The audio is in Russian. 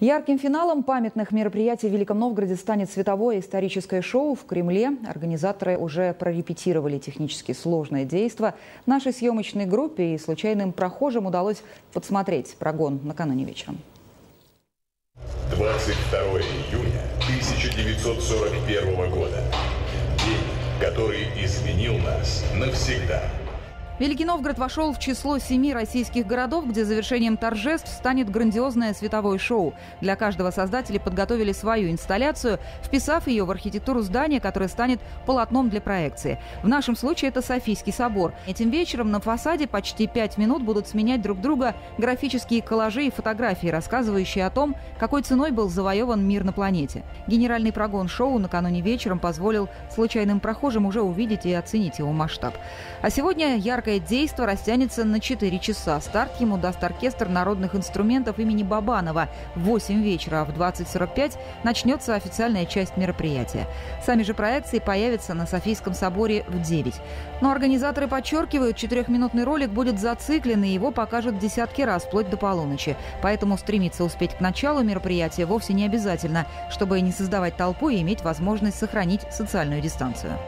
Ярким финалом памятных мероприятий в Великом Новгороде станет световое историческое шоу в Кремле. Организаторы уже прорепетировали технически сложное действо. Нашей съемочной группе и случайным прохожим удалось подсмотреть прогон накануне вечером. 22 июня 1941 года. День, который изменил нас навсегда. Великий Новгород вошел в число семи российских городов, где завершением торжеств станет грандиозное световое шоу. Для каждого создатели подготовили свою инсталляцию, вписав ее в архитектуру здания, которое станет полотном для проекции. В нашем случае это Софийский собор. Этим вечером на фасаде почти пять минут будут сменять друг друга графические коллажи и фотографии, рассказывающие о том, какой ценой был завоеван мир на планете. Генеральный прогон шоу накануне вечером позволил случайным прохожим уже увидеть и оценить его масштаб. А сегодня ярко Яркое действо растянется на 4 часа. Старт ему даст оркестр народных инструментов имени Бабанова в 8 вечера, а в 20.45 начнется официальная часть мероприятия. Сами же проекции появятся на Софийском соборе в 9. Но организаторы подчеркивают, четырехминутный ролик будет зациклен, и его покажут десятки раз, вплоть до полуночи. Поэтому стремиться успеть к началу мероприятия вовсе не обязательно, чтобы не создавать толпу и иметь возможность сохранить социальную дистанцию.